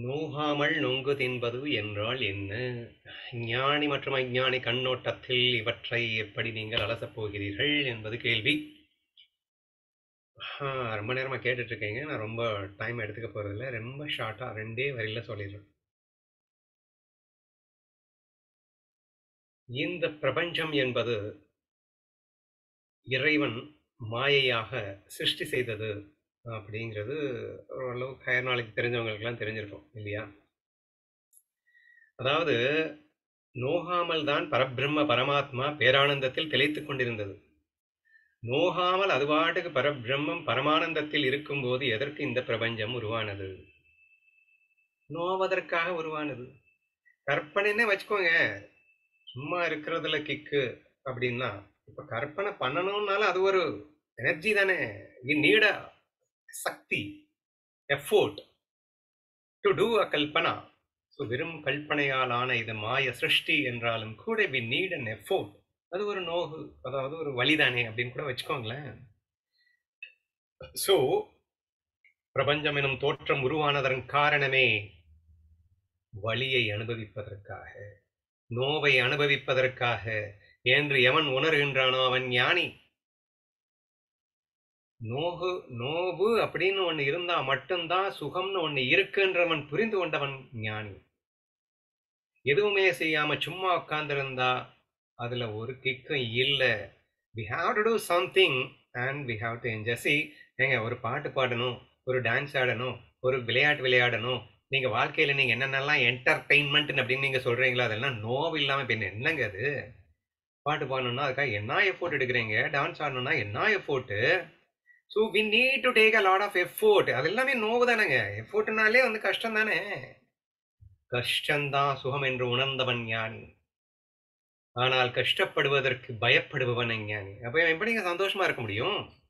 நோகாமல் நொங்கு தின்பது என்றால் என்ன? ஞானி மற்றும் அஞ்ஞானி கண்ணோட்டத்தில் இவற்றை எப்படி நீங்கள் அலசப் போகிறீர்கள் என்பது கேள்வி. ரொம்ப நேரமாக கேட்டுட்ருக்கீங்க நான் ரொம்ப டைம் எடுத்துக்க போகிறதில்ல ரொம்ப ஷார்ட்டா 2டே வரியில சொல்லிடுறேன். இந்த பிரபஞ்சம் என்பது இறைவன் மாயையாக சிருஷ்டி செய்தது அப்படிங்கிறது ஓரளவுக்கு ஹையர் நாலேஜ் தெரிஞ்சவங்களுக்கெல்லாம் தெரிஞ்சிருக்கும் இல்லையா? அதாவது நோகாமல் தான் பரபிரம்ம பரமாத்மா பேரானந்தத்தில் திளைத்துக் கொண்டிருந்தது. நோகாமல் அது பாட்டுக்கு பரபிரம்மம் பரமானந்தத்தில் இருக்கும்போது எதற்கு இந்த பிரபஞ்சம் உருவானது? நோவதற்காக உருவானது. கற்பனைன்னே வச்சுக்கோங்க. சும்மா இருக்கிறதுல கிக்கு அப்படின்னா, இப்ப கற்பனை பண்ணணும்னாலும் அது ஒரு எனர்ஜி தானே. We need a shakti, effort to do a kalpana. So வெறும் கல்பனையால் ஆன இது மாய சிருஷ்டி என்றாலும் கூட வி நீட் அண்ட் எஃபோர்ட். அது ஒரு நோகு, அதாவது ஒரு வலிதானே அப்படின்னு கூட வச்சுக்கோங்களேன். ஸோ பிரபஞ்சம் எனும் தோற்றம் உருவானதன் காரணமே வலியை அனுபவிப்பதற்காக, நோவை அனுபவிப்பதற்காக என்று எவன் உணர்கின்றானோ அவன் ஞானி. நோகு நோவு அப்படின்னு ஒன்று இருந்தா மட்டும்தான் சுகம்னு ஒன்று இருக்குன்றவன் புரிந்து கொண்டவன் ஞானி. எதுவுமே செய்யாம சும்மா உட்காந்துருந்தா அதுல ஒரு கிக்கும் இல்லை we have to do something and we have to enjoy. C ஏங்க ஒரு பாட்டு பாடணும், ஒரு டான்ஸ் ஆடணும், ஒரு விளையாட்டு விளையாடணும். நீங்க வாழ்க்கையில நீங்க என்னென்னலாம் என்டர்டெயின்மெண்ட் அப்படின்னு நீங்க சொல்றீங்களோ அதெல்லாம் நோவு இல்லாம பின்ன என்னங்க அது? பாட்டு பாடணும்னா அதுக்காக என்ன எஃபோர்ட் எடுக்கிறீங்க? டான்ஸ் ஆடணும்னா என்ன effort so we need to take a lot of effort. அது எல்லாமே நோவு தானேங்க. எஃபோர்ட்னாலே வந்து கஷ்டம் தானே. கஷ்டம்தான் சுகம் என்று உணர்ந்தவன் ஞானி. ஆனால் கஷ்டப்படுவதற்கு பயப்படுபவன் அஞ்ஞானி. அப்போ இவன் எப்படிங்க சந்தோஷமா இருக்க முடியும்?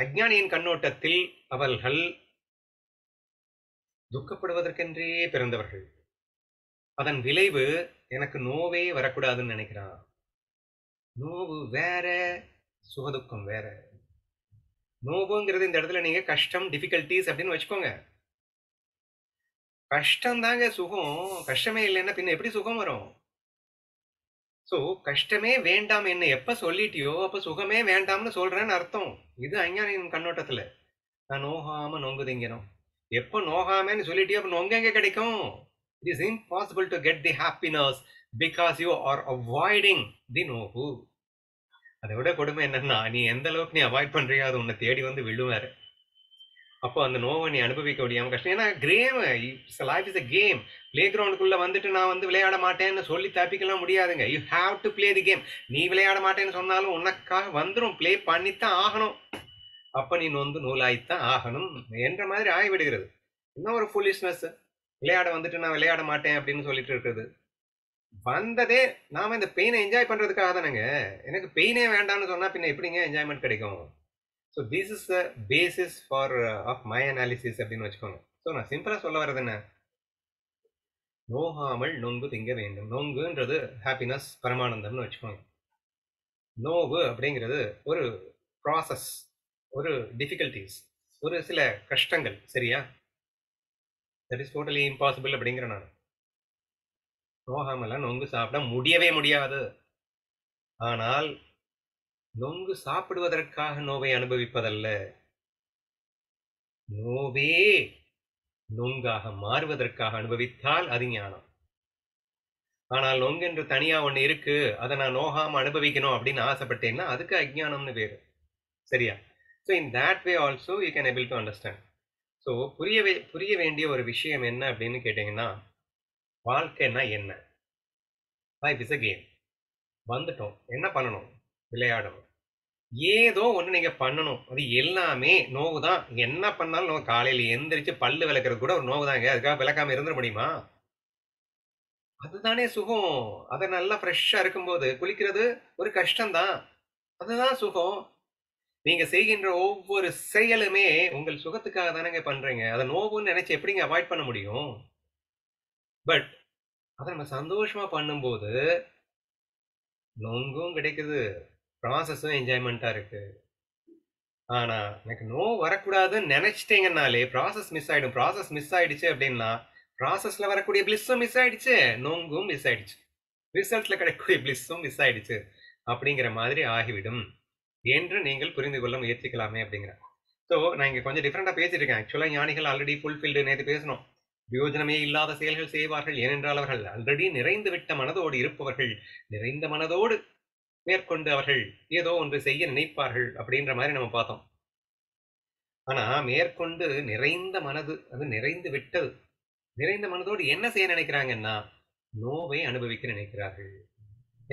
அஜ்ஞானியின் கண்ணோட்டத்தில் அவர்கள் துக்கப்படுவதற்கென்றே பிறந்தவர்கள். அதன் விளைவு எனக்கு நோவே வரக்கூடாதுன்னு நினைக்கிறான். நோவு வேற, சுகதுக்கம் வேற. நோவுங்கிறது இந்த இடத்துல நீங்க கஷ்டம், டிஃபிகல்டிஸ் அப்படின்னு வச்சுக்கோங்க. கஷ்டம் தாங்க சுகம். கஷ்டமே இல்லைன்னா பின்ன எப்படி சுகம் வரும்? ஸோ கஷ்டமே வேண்டாம் என்ன எப்ப சொல்லிட்டியோ அப்ப சுகமே வேண்டாம்னு சொல்றேன்னு அர்த்தம். இது அஞ்ஞானியின் கண்ணோட்டத்துல. நான் நோகாம நொங்கு திங்கணும். எப்ப நோகாமன்னு சொல்லிட்டியோ அப்ப நொங்கு கிடைக்கும்? It is impossible to get the happiness because you are avoiding the நோகு அதை விட கொடுமை என்னன்னா நீ எந்த அளவுக்கு நீ அவாய்ட் பண்றியோ அது உன்னை தேடி வந்து விழுவாரு அப்போ அந்த நோவை நீ அனுபவிக்க முடியாம கஷ்டம். ஏன்னா game life is a game. Play கிரவுண்டுக்குள்ள வந்துட்டு நான் வந்து விளையாட மாட்டேன்னு சொல்லி தப்பிக்கலாம் முடியாதுங்க. You have to play the game. நீ விளையாட மாட்டேன்னு சொன்னாலும் உனக்காக வந்துடும் பிளே பண்ணித்தான் ஆகணும். அப்ப நீ நொந்து நூலாய்த்தான் ஆகணும் என்ற மாதிரி ஆகிவிடுகிறது. என்ன ஒரு ஃபுல்லிஷ்னஸ். விளையாட வந்துட்டு நான் விளையாட மாட்டேன் அப்படின்னு சொல்லிட்டு இருக்கிறது. வந்ததே நாம இந்த பெயினை என்ஜாய் பண்றதுக்காக தானேங்க. எனக்கு பெயினே வேண்டாம்னு சொன்னா பின்ன எப்படிங்க என்ஜாய்மெண்ட் கிடைக்கும்? So this is the basis for of my analysis அப்படின்னு வச்சுக்கோங்க. ஸோ நான் சிம்பிளாக சொல்ல வர்றது என்ன? நோகாமல் நொங்கு திங்க வேண்டும். நொங்குன்றது ஹாப்பினஸ், பரமானந்தம்னு வச்சுக்கோங்க. நோவு அப்படிங்கிறது ஒரு ப்ராசஸ், ஒரு டிஃபிகல்டிஸ் ஒரு சில கஷ்டங்கள் சரியா? தட் இஸ் டோட்டலி இம்பாசிபிள் அப்படிங்கிறேன் நான். நோகாமலாம் நொங்கு சாப்பிட முடியவே முடியாது. ஆனால் நொங்கு சாப்பிடுவதற்காக நோவை அனுபவிப்பதல்ல. நோவே நொங்காக மாறுவதற்காக அனுபவித்தால் அது ஞானம். ஆனால் நொங்கென்று தனியா ஒண்ணு இருக்கு. அதை நான் நோகாம அனுபவிக்கணும் அப்படின்னு ஆசைப்பட்டேன்னா அதுக்கு அஞ்ஞானம்னு பேரு. சரியா? So in that way also you can able to understand. So புரியவே புரிய வேண்டிய ஒரு விஷயம் என்ன அப்படின்னு கேட்டீங்கன்னா, வாழ்க்கைன்னா என்ன? Life is a game. வந்துட்டோம். என்ன பண்ணணும்? விளையாடணும். ஏதோ ஒன்று நீங்கள் பண்ணணும். அது எல்லாமே நோவு தான். என்ன பண்ணாலும் நம்ம காலையில் எந்திரிச்சு பல்லு விளக்குறது கூட ஒரு நோவு தாங்க. அதுக்காக விளக்காமல் இருந்துட முடியுமா? அதுதானே சுகம். அதை நல்லா ஃப்ரெஷ்ஷாக இருக்கும்போது குளிக்கிறது ஒரு கஷ்டம் தான். அதுதான் சுகம். நீங்கள் செய்கின்ற ஒவ்வொரு செயலுமே உங்கள் சுகத்துக்காக தானேங்க பண்ணுறீங்க அதை நோவுன்னு நினச்சி எப்படிங்க அவாய்ட் பண்ண முடியும்? பட் அதை நம்ம சந்தோஷமா பண்ணும்போது நொங்கும் கிடைக்குது. ப்ராசஸும் என்ஜாய்மெண்ட்டா இருக்கு. ஆனா எனக்கு நோ வரக்கூடாதுன்னு நினைச்சிட்டீங்கன்னாலே ப்ராசஸ் மிஸ் ஆயிடும் ப்ராசஸ் மிஸ் ஆயிடுச்சு அப்படின்னா ப்ராசஸ்ல வரக்கூடிய பிளிஸ்ஸும் மிஸ் ஆகிடுச்சு நோங்கும் மிஸ் ஆயிடுச்சு ரிசல்ட்ல கிடைக்கக்கூடிய பிளிஸ்ஸும் மிஸ் ஆயிடுச்சு அப்படிங்கிற மாதிரி ஆகிவிடும் என்று நீங்கள் புரிந்து கொள்ள முயற்சிக்கலாமே அப்படிங்கிற ஸோ நான் இங்கே கொஞ்சம் டிஃப்ரெண்ட்டாக பேசியிருக்கேன் ஆக்சுவலா ஞானிகள் ஆல்ரெடி ஃபுல்ஃபில்டு நேற்று பேசணும் பிரயோஜனமே இல்லாத செயல்கள் செய்வார்கள். ஏனென்றால் அவர்கள் ஆல்ரெடி நிறைந்து விட்ட மனதோடு இருப்பவர்கள். நிறைந்த மனதோடு மேற்கொண்டு அவர்கள் ஏதோ ஒன்று செய்ய நினைப்பார்கள் அப்படின்ற மாதிரி நம்ம பார்த்தோம். ஆனா மேற்கொண்டு நிறைந்த மனது அது நிறைந்து விட்டது. நிறைந்த மனதோடு என்ன செய்ய நினைக்கிறாங்கன்னா நோவை அனுபவிக்க நினைக்கிறார்கள்.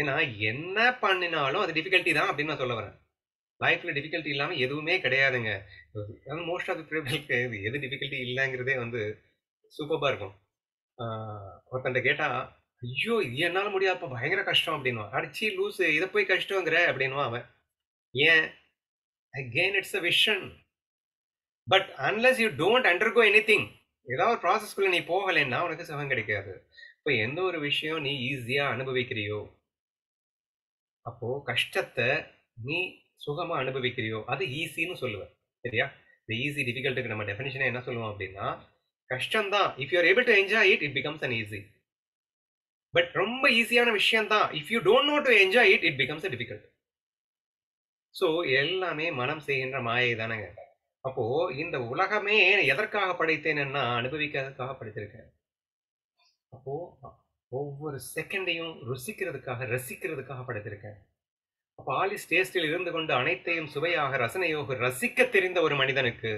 ஏன்னா என்ன பண்ணினாலும் அது டிஃபிகல்ட்டி தான் அப்படின்னு நான் சொல்ல வரேன். லைஃப்ல டிஃபிகல்ட்டி இல்லாம எதுவுமே கிடையாதுங்க. மோஸ்ட் ஆஃப் பீப்புளுக்கு இது எது டிஃபிகல்ட்டி இல்லைங்கிறதே வந்து சூப்பராக இருக்கும். ஆஹ் ஒருத்தன்ட்ட கேட்டா ஐயோ இது என்னால் முடியாதுப்பா பயங்கர கஷ்டம் அப்படின்னுவான். அடிச்சு லூஸு இதை போய் கஷ்டங்கிற அப்படின்னுவான் அவன். ஏன்? Again it's a vision but unless you don't undergo anything ஏதாவது ஒரு ப்ராசஸ்க்குள்ளே நீ போகலைன்னா உனக்கு சுகம் கிடைக்காது. இப்போ எந்த ஒரு விஷயம் நீ ஈஸியாக அனுபவிக்கிறியோ அப்போது கஷ்டத்தை நீ சுகமாக அனுபவிக்கிறியோ அது ஈஸின்னு சொல்லுவேன் சரியா? இந்த ஈஸி டிஃபிகல்ட்டுக்கு நம்ம டெஃபினேஷனை என்ன சொல்லுவோம் அப்படின்னா கஷ்டம் தான் if you are able to enjoy it it becomes an easy but ரொம்ப ஈஸியான விஷயம் தான் if you don't know to enjoy it it becomes a difficult so எல்லாமே மனம் செய்கின்ற மாயை தானேங்க அப்போ இந்த உலகமே எதற்காக படைத்தேன்னா அனுபவிக்கிறதுக்காக படைத்திருக்கேன். அப்போ ஒவ்வொரு செகண்டையும் ருசிக்கிறதுக்காக ரசிக்கிறதுக்காக படைத்திருக்கேன். அப்போ ஆலிஸ் டேஸ்டில் இருந்து கொண்டு அனைத்தையும் சுவையாக ரசனையோக ரசிக்க தெரிந்த ஒரு மனிதனுக்கு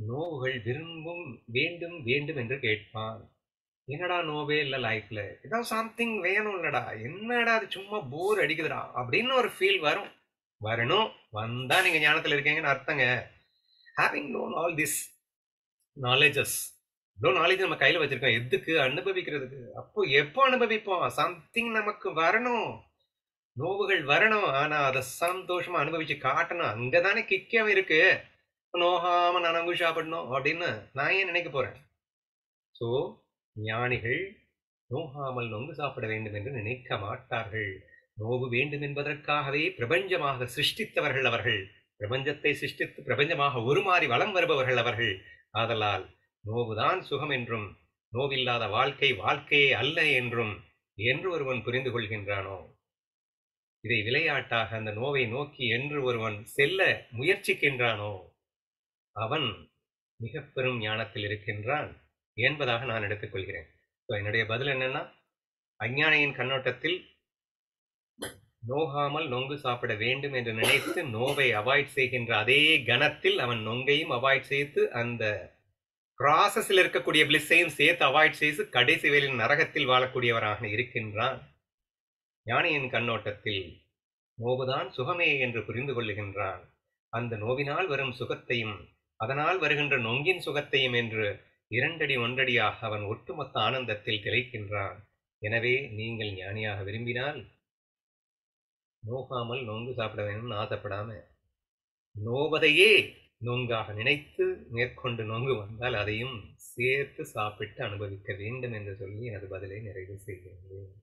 நோவுகள் விரும்பும் வேண்டும் வேண்டும் என்று கேட்பான். என்னடா நோவே இல்லை லைஃப்ல ஏதாவது சம்திங் வேணும் இல்லடா என்னடா அது சும்மா போர் அடிக்குதுடா? அப்படின்னு ஒரு ஃபீல் வரும். வரணும். வந்தா நீங்க ஞானத்துல இருக்கீங்கன்னு அர்த்தங்க. Having known all this knowledges இவ்வளோ நாலேஜ் நம்ம கையில் வச்சிருக்கோம். எதுக்கு? அனுபவிக்கிறதுக்கு. அப்போ எப்போ அனுபவிப்போம்? சம்திங் நமக்கு வரணும். நோவுகள் வரணும். ஆனா அதை சந்தோஷமா அனுபவிச்சு காட்டணும். அங்கதானே கிக்கம் இருக்கு. நோகாம நான் சாப்பிடணும் அப்படின்னு நான் ஏன் நினைக்க போறேன்? ஸோ ஞானிகள் நோகாமல் நொங்கு சாப்பிட வேண்டும் என்று நினைக்க மாட்டார்கள். நோவு வேண்டும் என்பதற்காகவே பிரபஞ்சமாக சிருஷ்டித்தவர்கள் அவர்கள். பிரபஞ்சத்தை சிருஷ்டித்து பிரபஞ்சமாக உருமாறி வலம் வருபவர்கள் அவர்கள். ஆதலால் நோவுதான் சுகம் என்றும் நோவில்லாத வாழ்க்கை வாழ்க்கையே அல்ல என்றும் என்று ஒருவன் புரிந்து கொள்கின்றானோ? இதை விளையாட்டாக அந்த நோவை நோக்கி என்று ஒருவன் செல்ல முயற்சிக்கின்றானோ? அவன் மிகப்பெரும் பெரும் ஞானத்தில் இருக்கின்றான் என்பதாக நான் எடுத்துக்கொள்கிறேன். ஸோ என்னுடைய பதில் என்னன்னா அஞ்ஞானியின் கண்ணோட்டத்தில் நோகாமல் நொங்கு சாப்பிட வேண்டும் என்று நினைத்து நோவை அவாய்ட் செய்கின்ற அதே கணத்தில் அவன் நொங்கையும் அவாய்ட் செய்து அந்த ப்ராசஸில் இருக்கக்கூடிய பிளிஸையும் சேர்த்து அவாய்ட் செய்து கடைசி வேலின் நரகத்தில் வாழக்கூடியவராக இருக்கின்றான். ஞானியின் கண்ணோட்டத்தில் நோவுதான் சுகமே என்று புரிந்து கொள்ளுகின்றான். அந்த நோவினால் வரும் சுகத்தையும் அதனால் வருகின்ற நொங்கின் சுகத்தையும் என்று இரண்டடி ஒன்றடியாக அவன் ஒட்டுமொத்த ஆனந்தத்தில் திளைக்கின்றான். எனவே நீங்கள் ஞானியாக விரும்பினால் நோகாமல் நொங்கு சாப்பிட வேணும்னு ஆசைப்படாம நோவதையே நொங்காக நினைத்து மேற்கொண்டு நொங்கு வந்தால் அதையும் சேர்த்து சாப்பிட்டு அனுபவிக்க வேண்டும் என்று சொல்லி எனது பதிலை நிறைவு செய்கின்றேன்.